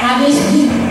Cada.